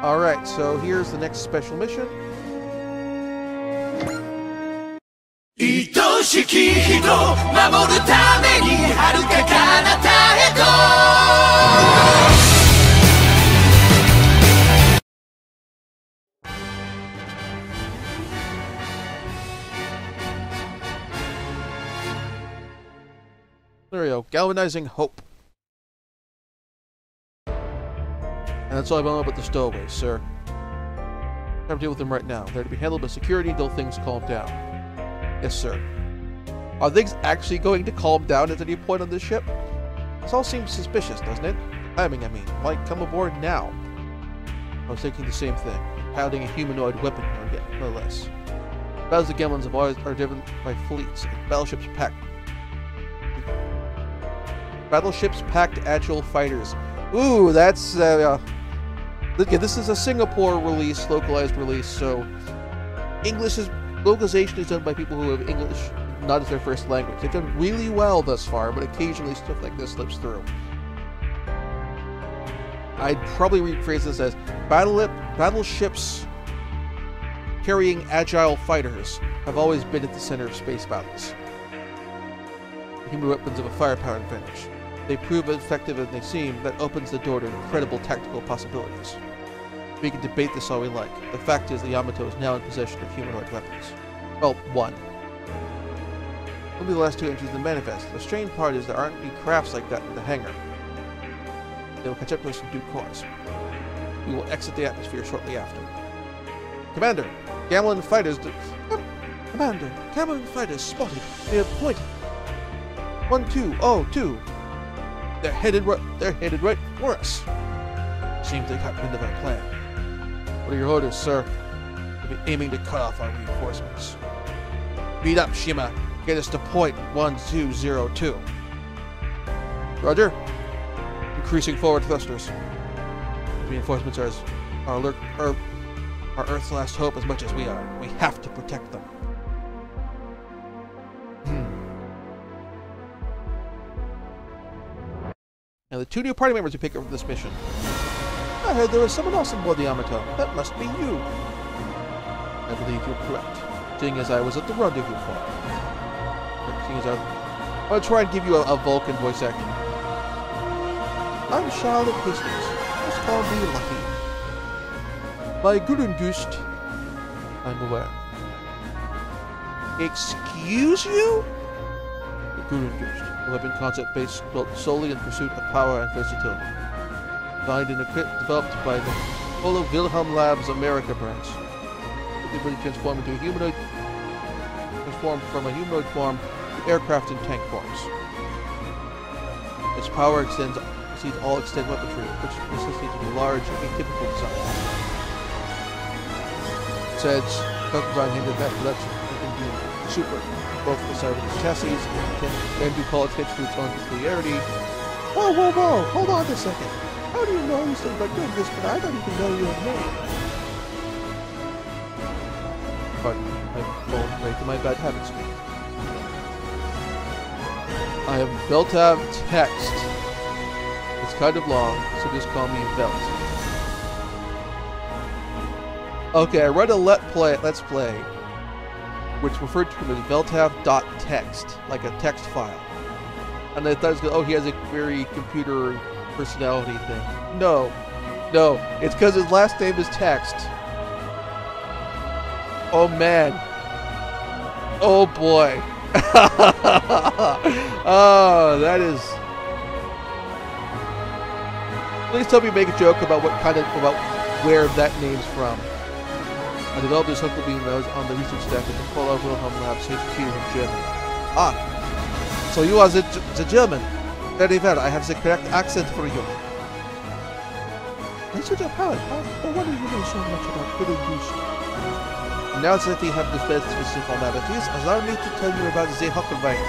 Alright, so here's the next special mission. There we go. Galvanizing Hope. That's all I know about the stowaways, sir. Time to deal with them right now. They're to be handled by security until things calm down. Yes, sir. Are things actually going to calm down at any point on this ship? This all seems suspicious, doesn't it? Timing, I mean. Why come aboard now? I was thinking the same thing. Piloting a humanoid weapon, no, less. Battles the Gemlins have always are driven by fleets, and battleships packed Battleships packed agile fighters. Ooh, that's uh, look. this is a Singapore release, localized release. So English is localization is done by people who have English not as their first language. They've done really well thus far, but occasionally stuff like this slips through. I'd probably rephrase this as battle battleships carrying agile fighters have always been at the center of space battles. Human weapons of a firepower advantage they prove effective as they seem, that opens the door to incredible tactical possibilities. We can debate this all we like. The fact is the Yamato is now in possession of humanoid weapons. Well, one. Only the last two entries of the manifest. The strange part is there aren't any crafts like that in the hangar. They will catch up to us in due course. We will exit the atmosphere shortly after. Commander, Gamelin fighters... Commander, Gamlen fighters spotted near point... 1202. They're headed right. They're headed right for us. Seems they got wind of our plan. What are your orders, sir? We'll be aiming to cut off our reinforcements. Beat up, Shima. Get us to point 1202. Roger. Increasing forward thrusters. Reinforcements are, as, alert, are, are Earth's last hope as much as we are. We have to protect them. Hmm. and the two new party members who pick up for this mission. I heard there was someone else on board the Yamato. That must be you. I believe you're correct, seeing as I was at the rendezvous point. Seeing as I... I'll try and give you a, a Vulcan voice acting. I'm Charlotte Hastings. Just call me Lucky. By Grungust, I'm aware. Excuse you? Grungust a weapon concept based built solely in pursuit of power and versatility. Designed and equipped, developed by the Polo Wilhelm Labs America branch. The ability transform into a humanoid, transform from a humanoid form to aircraft and tank forms. Its power extends exceeds all extended weaponry, which necessitates a large, atypical design. Says, design hindered mass production, super both the side of the chassis and do call attention to its own peculiarity. Whoa, whoa, whoa! Hold on a second. How do you know you said about doing this, but I don't even know your name? Pardon me, I've fallen prey to my bad habits. I built out text. It's kind of long, so just call me Belt. Okay, I read a let play, let's play which referred to him as veltav.txt, like a text file. And I thought, was, oh, he has a very computer personality thing. No, no, it's because his last name is Text. Oh man. Oh boy. oh, that is. Please tell me make a joke about what kind of about where that name's from. I developed this Huckebein when on the research staff at the Polo Wilhelm Labs HQ in Germany. Ah, so you are the, the German. Very well, I have the correct accent for you. That's your power. But what do you know so much about Hidden Beast? Now that we have discussed specific formalities, allow me to tell you about the Huckebein.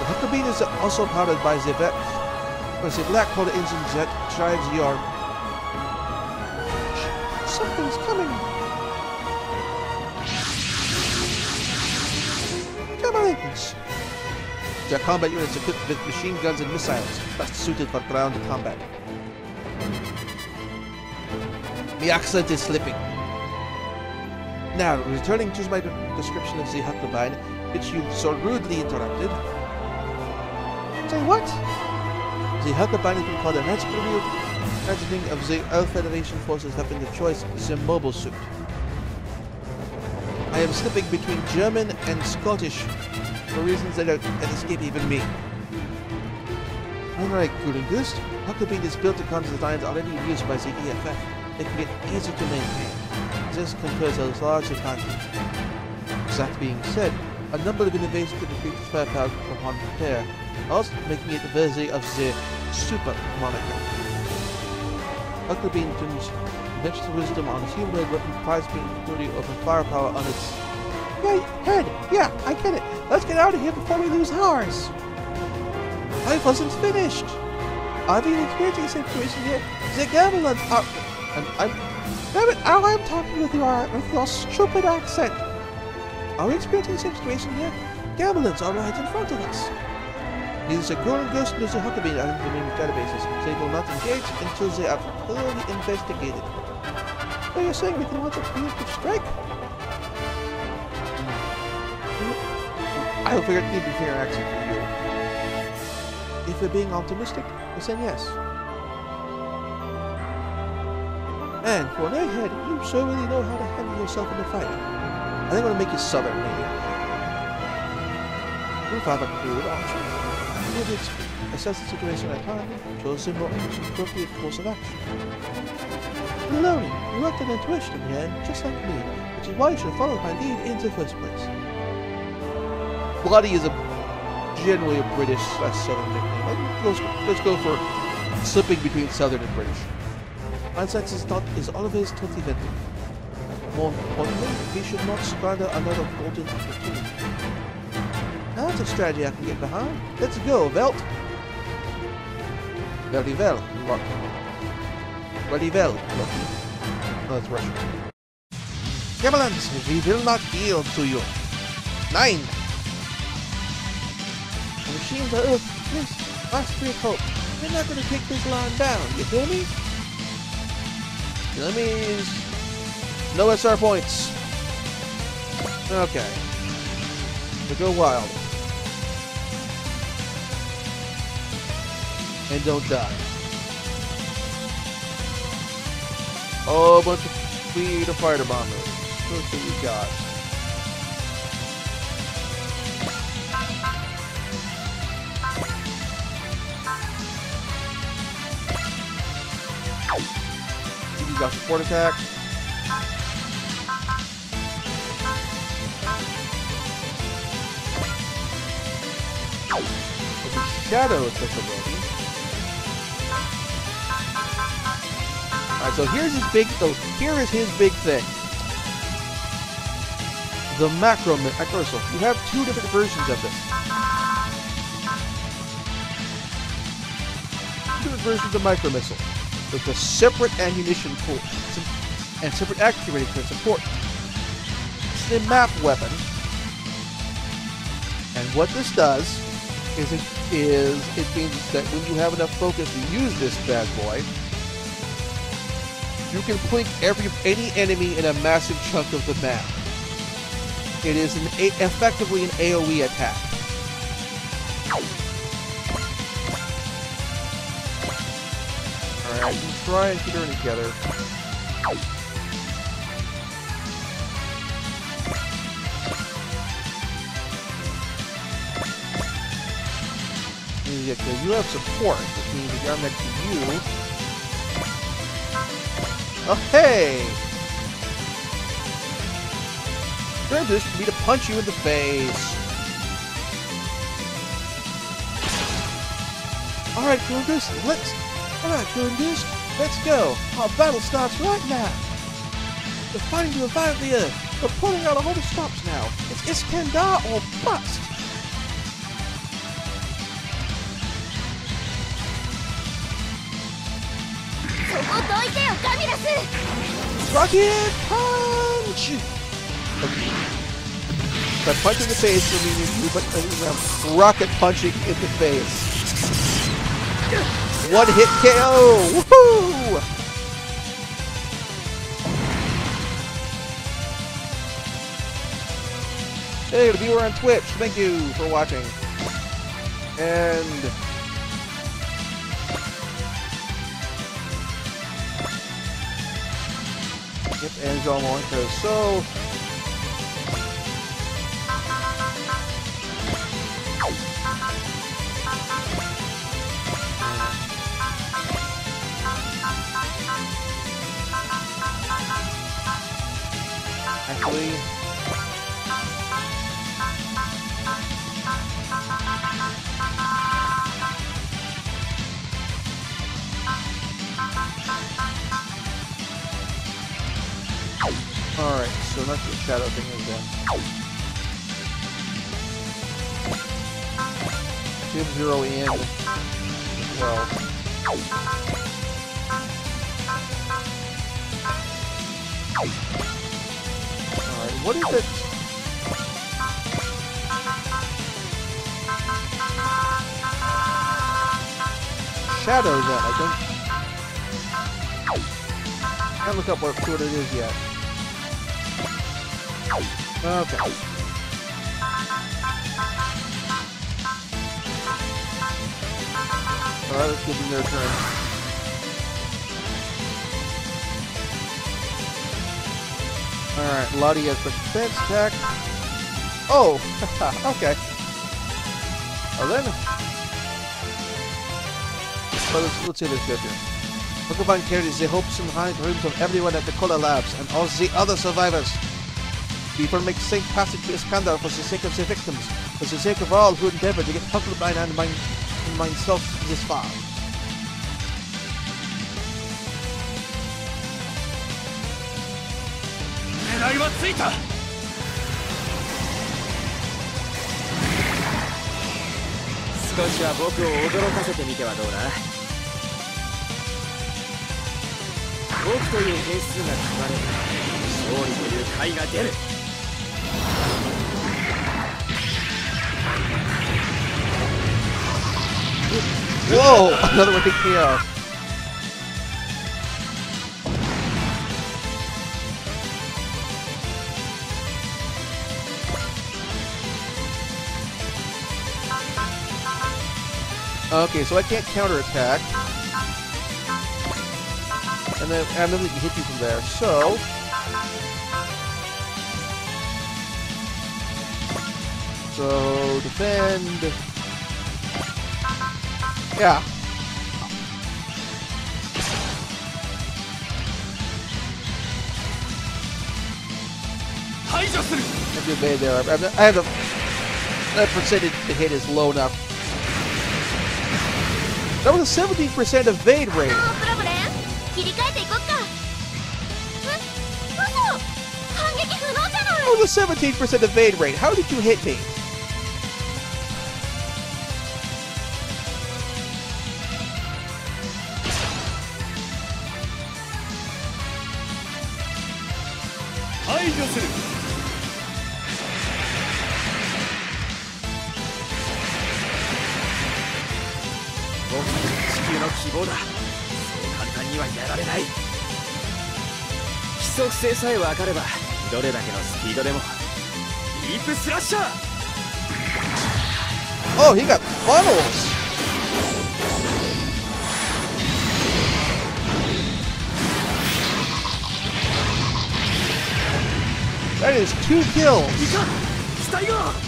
The Huckebein is also powered by the but the black hole engine that drives your Their combat units equipped with machine guns and missiles, best suited for ground combat. My accent is slipping. Now, returning to my description of the Huckebein, which you so rudely interrupted. Say what? The Huckebein has been called a natural imagining of the Earth Federation forces having the choice the mobile suit. I am slipping between German and Scottish for reasons that, are, that escape even me. Unlike Grungust, Huckebein is built upon designs already used by the EFF, it easy to maintain. This confers a large advantage. That being said, a number of innovations could increase firepower upon repair, also making it worthy of the super moniker. Huckebein turns conventional wisdom on humanoid weapon prize being security over firepower on its Right, head. Yeah, I get it. Let's get out of here before we lose ours. I wasn't finished. I've been experiencing a situation here. The Gamelin are... And I'm... Damn it, I'm talking with your, with your stupid accent. Are we experiencing a situation here? Gamelins are right in front of us. Neither the Golden Ghost nor the Huckebein are in the main databases. They will not engage until they are thoroughly investigated. So you're saying we can launch a preemptive strike? I figured it'd be fair action for you. If we're being optimistic, we're saying yes. Man, for an egghead, you so really know how to handle yourself in a fight. I think I'm gonna make you southern, maybe. You'll have a good option. You would assess the situation at hand, choose the most appropriate course of action. Maloney, you worked on intuition in the end, just like me, which is why you should have followed my lead in the first place. Bloody is a generally a British slash Southern nickname. Let's, let's go for slipping between Southern and British. Hindsight is not is always 2020. More importantly, we should not squander another golden opportunity. That's a strategy I can get behind. Let's go, Velt. Very well, Loki. Very well, Loki. No, that's Russian. Gamelins, we will not yield to you. Nine. The machines are. Yes, last great hope. We're not going to take this line down. You hear me? That means no SR points. Okay. We go wild. And don't die. Oh, bunch of fleet of fighter bombers. Let's see what we got. You got support attack. Shadow applicability. Alright, so here's his big so here is his big thing. The macro mi- uh, missile. You have two different versions of this. Two different versions of micro missile with a separate ammunition pool and separate accuracy to support. It's the map weapon. And what this does is it is it means that when you have enough focus to use this bad boy, you can plink every any enemy in a massive chunk of the map. It is an a, effectively an AOE attack. Alright, you try and get her together. 'cause you have support, which means if I'm next to you. Oh, hey! Grab this for me to punch you in the face. Alright, Kundus, let's... Alright, Kundus, let's go. Our battle starts right now. We're fighting to revive the Earth. We're pulling out all the stops now. It's Iskandar or bust. Rocket punch! Okay. By punching in the face, I mean you but uh, rocket punching in the face one hit KO! Woohoo! Hey, the viewer on Twitch, thank you for watching. And... Yep, and John Malenko. So, Ow. Actually, Alright, so that's what shadow thing then. Give zero in as well. Alright, what is it? Shadows then, I don't... Can't look up what, what it is yet. Okay. Alright, let's give them their turn. Alright, Lottie has the defense attack. Oh! okay. Well then... Well, let's, let's see this better. Pokemon carries the hopes and high dreams of everyone at the Cola Labs and all the other survivors. People make safe passage to Iskandar for the sake of the victims, for the sake of all who endeavor to get Huckleberry and mine, and myself this far. いはついた少しは僕を驚かせてみてはどうだ？僕という変数が決まれば勝利という回が出る Whoa! Another one hit KO. Okay, so I can't counterattack. And then and then we can hit you from there. So So defend. Yeah. I did made there. I have, I have the that percentage to hit is low enough. That was a 17% evade rate. That was a 17% evade rate. How did you hit me? さえ分だけのスピードでもディープラッシャー、oh, he got f u n n.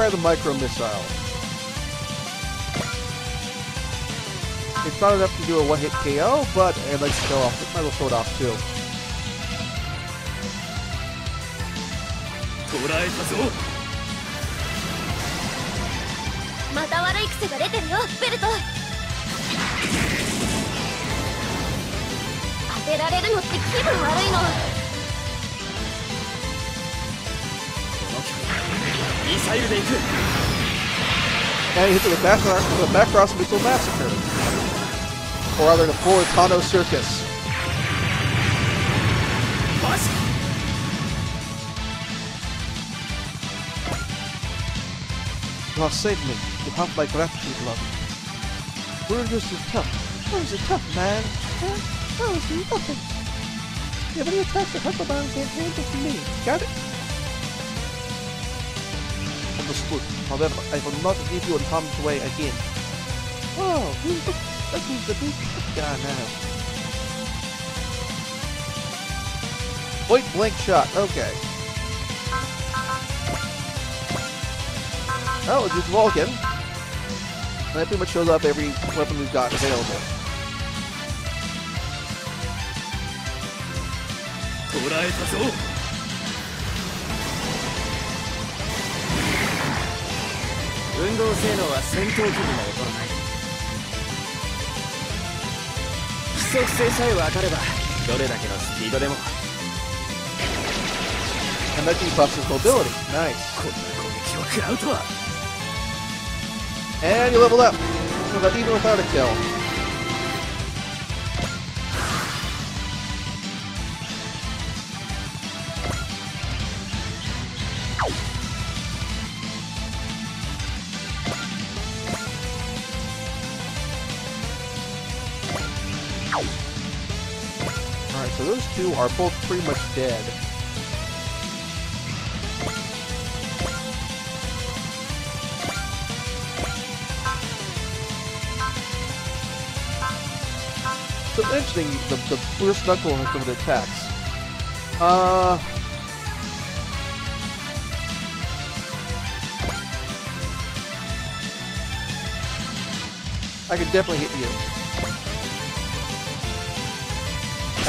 いか死体が Let's try the micro missile. It's not enough to do a one-hit KO, but I'd like to show off. Might as well show it off too. 捕らえたぞまた悪い癖が出てるよベルト当てられるのって気分悪いの And he hit with back, uh, the Macross Missile Massacre. Or rather, the four Florentano Circus. You have saved me. You have my gratitude, love. We're just as tough. We're just tough, man. That was nothing. Yeah, but he attacks the Huckebein can't handle for me. Got it? However, I will not leave you in harm's way again. Oh, that means the big guy now. Point blank shot, okay. Oh, it's just Vulcan. And that pretty much shows up every weapon we've got available. Go! 運動性能は戦闘機にも劣らない規則性さえ分かればどれだけのスピードでも his mobility. Nice. こんな攻撃を食らうとは And you leveled up. So that even without a kill. Those two are both pretty much dead. So interesting, the, the first knuckle has some of the attacks. Uh. I can definitely hit you.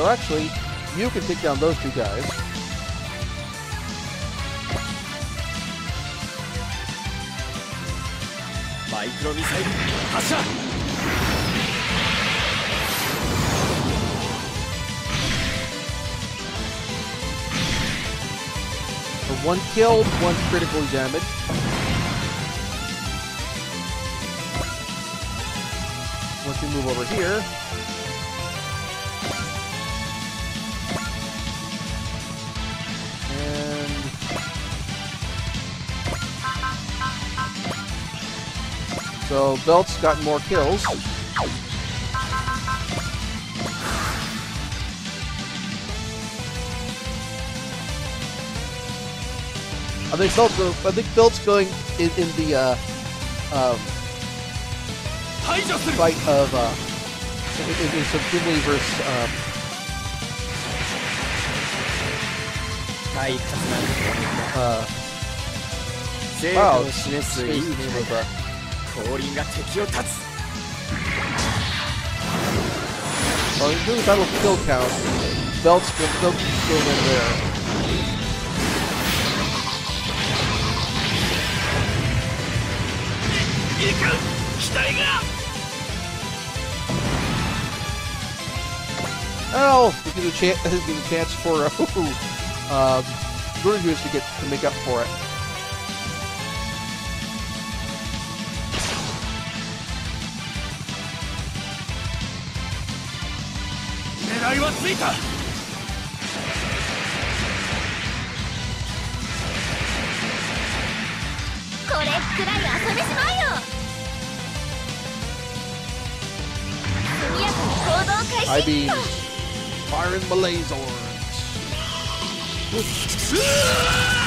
So actually, you can take down those two guys. Micro missile. One killed, one critically damaged. Once we move over here, So Belt's got more kills. I think Belt's, I think Belt's going in, in the uh, um, fight of uh, in, in, some Gimli versus um, uh, wow, 降臨が敵を立つ well, in doing battle kill count, Belt's going Belt's going in there. 行く機体が Oh, this gives a chance. This gives a chance for uh, um, Vergus to get to make up for it. 狙いはついた。これくらい遊んでしまうよ。速やかに行動開 I 始 mean, firing Malazorns. And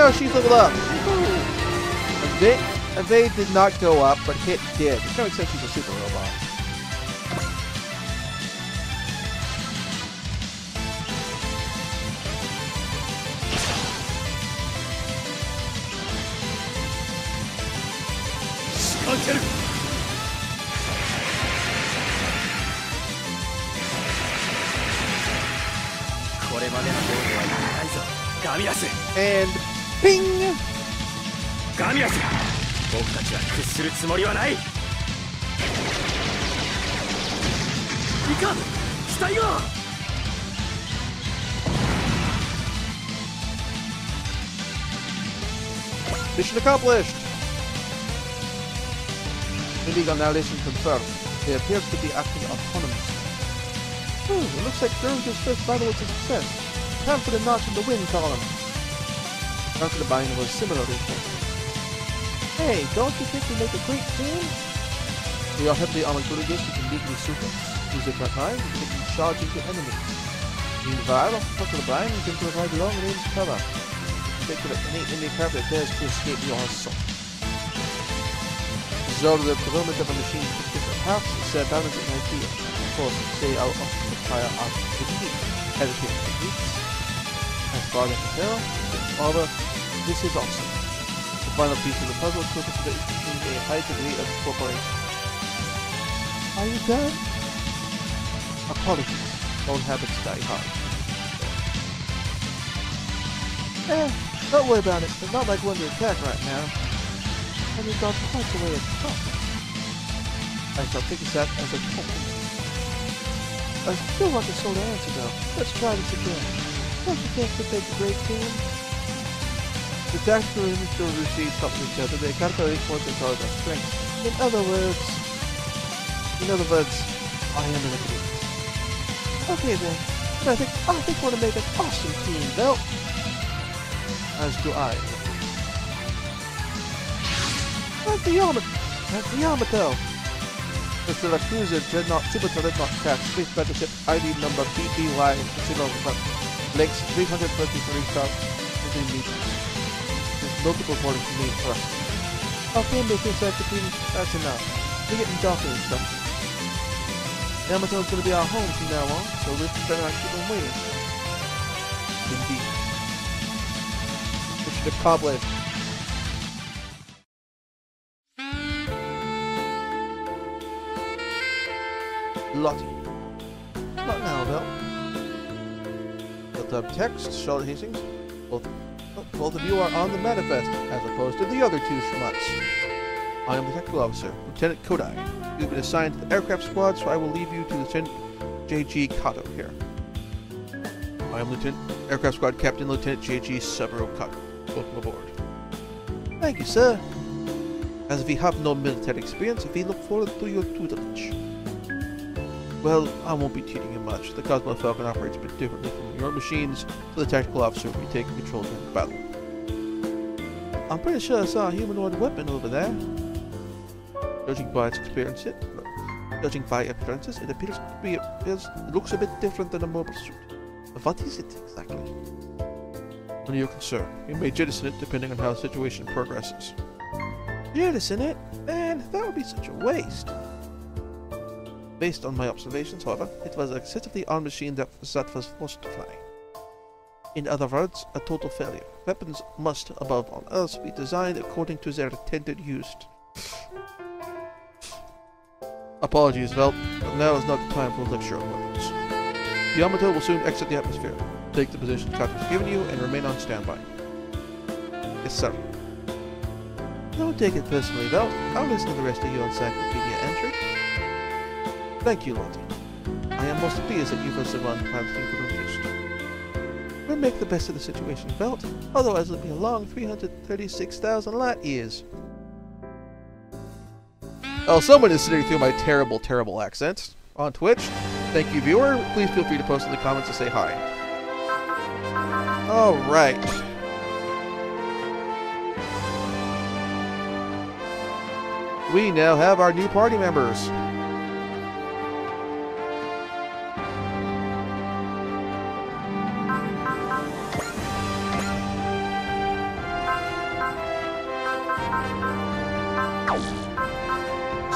no, she's leveled up. They, they did not go up, but hit did. Of makes sense a super robot. And ping! ガミラス僕たちは屈するつもりはないいか機体が Mission accomplished! Illegal annihilation confirmed. They appear to be acting autonomously. Hmm, it looks like Durgan's first battle was a success. Time for the notch in the win column. Concubine was similarly important. Hey, don't you think we make a great team? We are heavily armored brigades who can legally super. Use it at time, we can charge into enemies. Meanwhile, Concubine can provide long-range cover. Take it any enemy craft that dares to escape your assault. So the development of a machine to different paths is a balancing idea. Of course, say our occupier are unique editing techniques. As far as tell, this is awesome. The final piece of the puzzle took us to a high degree of cooperation. Are you done? Apologies. Old habits die hard. Eh, don't worry about it. It's not like we're under attack right now. And we've gone quite the way it's come. I shall take this that as a compliment. I like a sort of answer though. Let's try this again. Don't you think make a great team? The tactical units will receive each other. They calculate points and cards our strengths. In other words, in other words, I am in agreement. Okay then. I think I think gonna make an awesome team, though. As do I. That's the Yamato. That's the Yamato. Mr. Accuser did not super dreadnought craft space battleship ID number BBY signal lengths 333,000 meters. Multiple boarding to main thrust. Okay, making secretary, that's enough. We're getting darker and stuff. Yamato's gonna be our home from now on, so let's better not keep them waiting. Indeed. Mission accomplished. Lottie. Not now, Belle. Up text, Charlotte Hastings. Both, both of you are on the manifest, as opposed to the other two schmuts. I am the technical officer, Lieutenant Kodai. You've been assigned to the aircraft squad, so I will leave you to Lieutenant J.G. Kato here. I am Lieutenant Aircraft Squad Captain Lieutenant J.G. Saburo Kato. Welcome aboard. Thank you, sir. As we have no military experience, we look forward to your tutelage. Well, I won't be teaching you much. The Cosmo Falcon operates a bit differently from your machines, so the tactical officer will be taking control during the battle. I'm pretty sure I saw a humanoid weapon over there. Judging by its appearance, it, judging by appearances, it appears to be appears, looks a bit different than a mobile suit. But what is it exactly? None of your concern. We may jettison it depending on how the situation progresses. Jettison it? Man, that would be such a waste. Based on my observations, however, it was a armed machine that, that was forced to fly. In other words, a total failure. Weapons must, above all else, be designed according to their intended use. Apologies, Velt, but now is not the time for a lecture on weapons. The Yamato will soon exit the atmosphere. Take the position Captain has given you and remain on standby. Yes, sir. Don't take it personally, Velt. I'll listen to the rest of your encyclopedia. Thank you, Lottie. I am most pleased that you one piloting the Rootist. We'll make the best of the situation, Velt. Otherwise, it'll be a long 336,000 light years. Oh, someone is sitting through my terrible, terrible accent on Twitch. Thank you, viewer. Please feel free to post in the comments to say hi. Alright. We now have our new party members.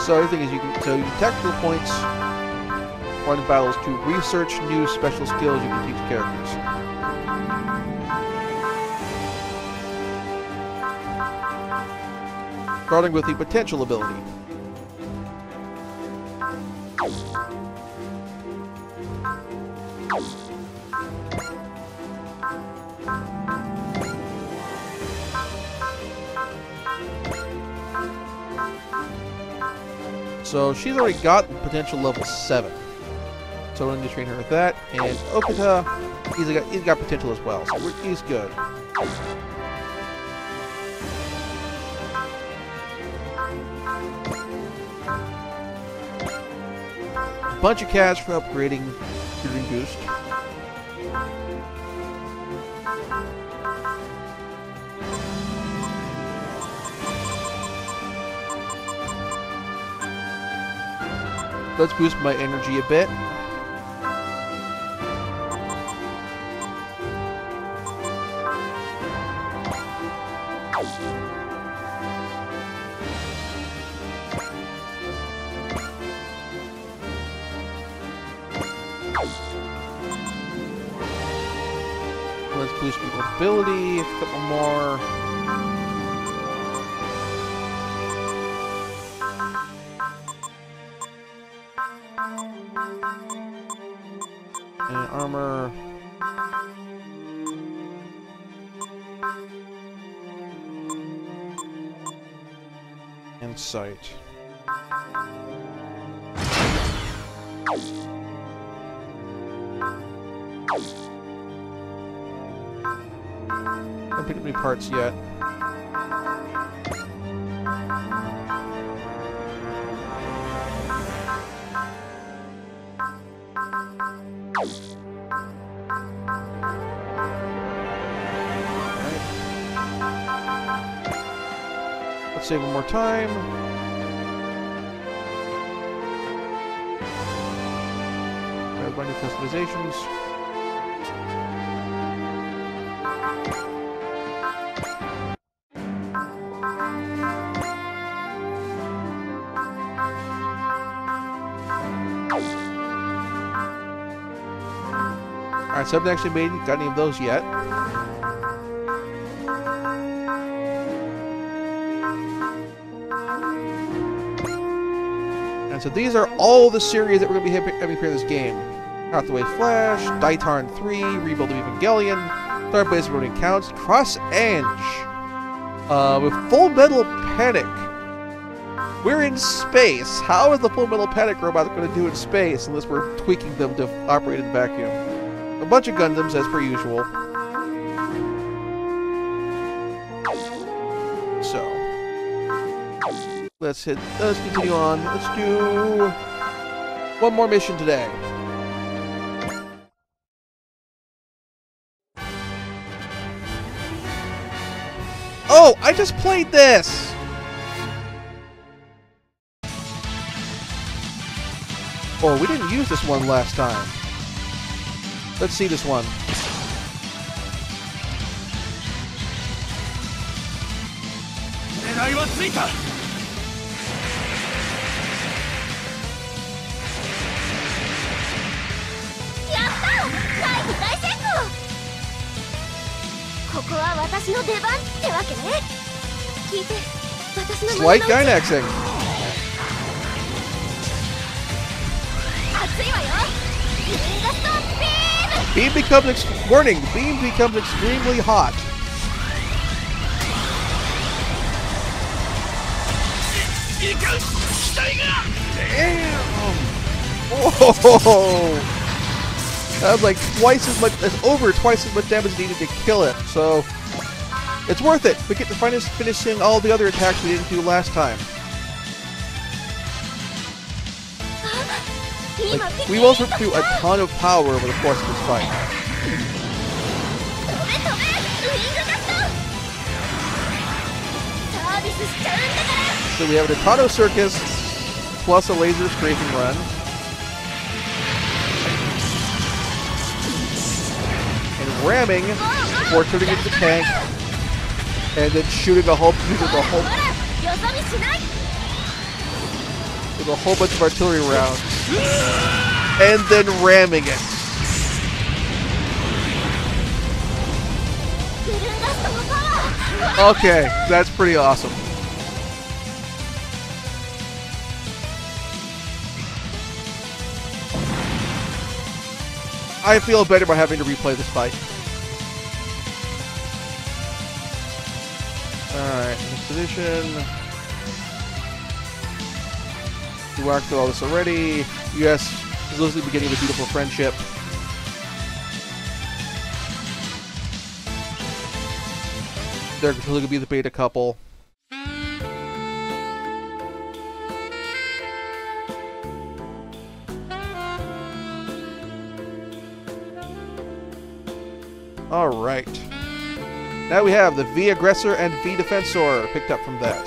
So the thing is, you can so you can tactical points run battles to research new special skills you can teach characters. Starting with the potential ability. So she's already got potential level 7. So we're going to train her with that. And Okuta, he's got, he's got potential as well, so he's good. Bunch of cash for upgrading Shooting Boost. Let's boost my energy a bit. And sight. Up any parts yet. Save one more time. Grab my new customizations. Alright, so I haven't actually made got any of those yet. And so these are all the series that we're going to be having here in this game. Hathaway Flash, Daitarn 3, Rebuild of Evangelion, Starblaze Running Counts, Cross Ange, uh, with Full Metal Panic. We're in space. How is the Full Metal Panic robot going to do in space unless we're tweaking them to operate in the vacuum? A bunch of Gundams as per usual. Let's hit. Let's continue on. Let's do one more mission today. Oh, I just played this. Oh, we didn't use this one last time. Let's see this one. は私の出番ってわけね聞いて私の Slight 胸の内 Gynaxing. 熱いわよグリーンガストビーム Beam becomes ex- warning. Beam becomes extremely hot. いかん機体が Damn. Whoa. That was like twice as much, as over twice as much damage needed to kill it, so it's worth it. We get to finish finishing all the other attacks we didn't do last time. Like, we also through a ton of power over the course of this fight. So we have the Nitado Circus plus a laser scraping run. ramming before shooting into the tank, and then shooting a whole using a whole with a whole bunch of artillery rounds, and then ramming it. Okay, that's pretty awesome. I feel better by having to replay this fight. Alright, next position. We walked through all this already. U.S. is literally the beginning of a beautiful friendship. They're going to be the beta couple. All right. Now we have the V Aggressor and V Defensor picked up from that.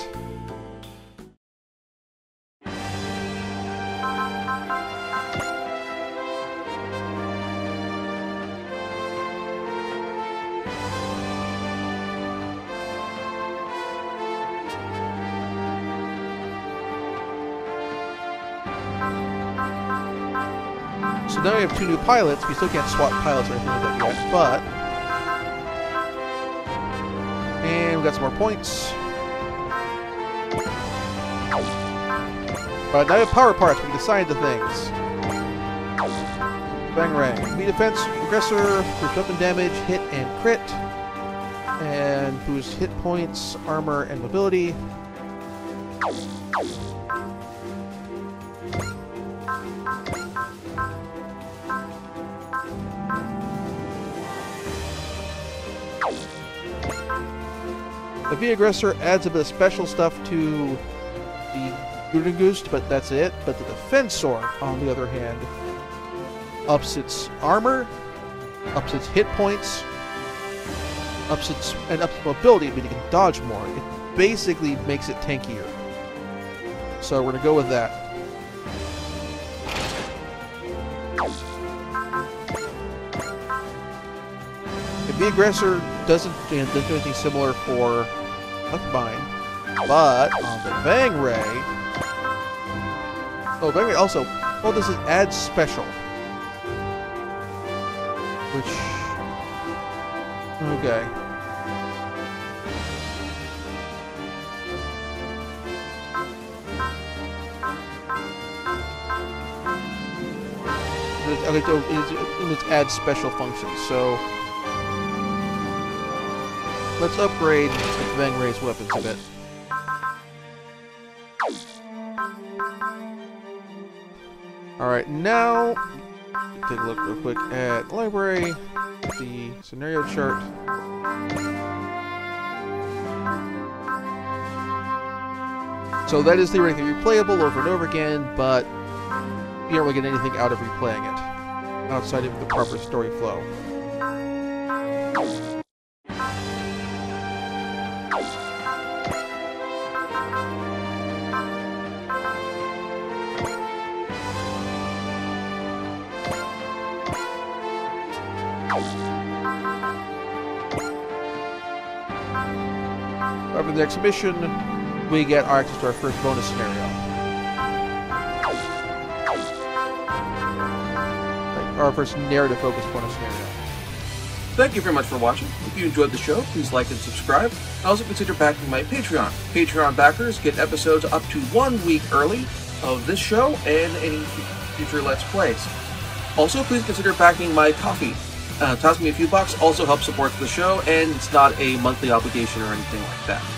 So now we have two new pilots. We still can't swap pilots or anything like that but we got some more points. But now we have power parts. We can assign the things. Vangray. Me defense, aggressor, boost weapon damage, hit and crit. And boost hit points, armor, and mobility. V Aggressor adds a bit of special stuff to the Grungust, but that's it. But the Defensor, on the other hand, ups its armor, ups its hit points, ups its and ups its mobility, but you can dodge more. It basically makes it tankier. So we're gonna go with that. If the aggressor doesn't, doesn't do anything similar for Huckebein, but on the Vangray, oh Vangray also, well, this is add special, which okay. Okay, so it's add special functions. So let's upgrade Vangray's weapons a bit. Alright, now take a look real quick at library, the scenario chart. So that is theoretically replayable over and over again, but you don't really get anything out of replaying it, outside of the proper story flow. The next mission, we get our access to our first bonus scenario. Like, our first narrative-focused bonus scenario. Thank you very much for watching. If you enjoyed the show, please like and subscribe. Also consider backing my Patreon. Patreon backers get episodes up to one week early of this show and any future Let's Plays. Also, please consider backing my Ko-Fi. Uh, toss me a few bucks also helps support the show, and it's not a monthly obligation or anything like that.